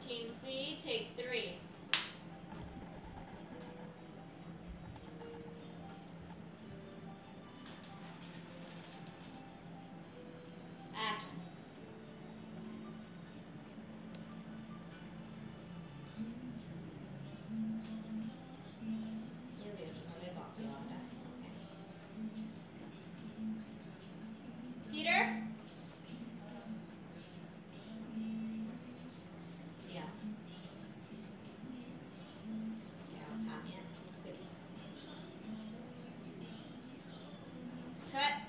14C, take three. Cut.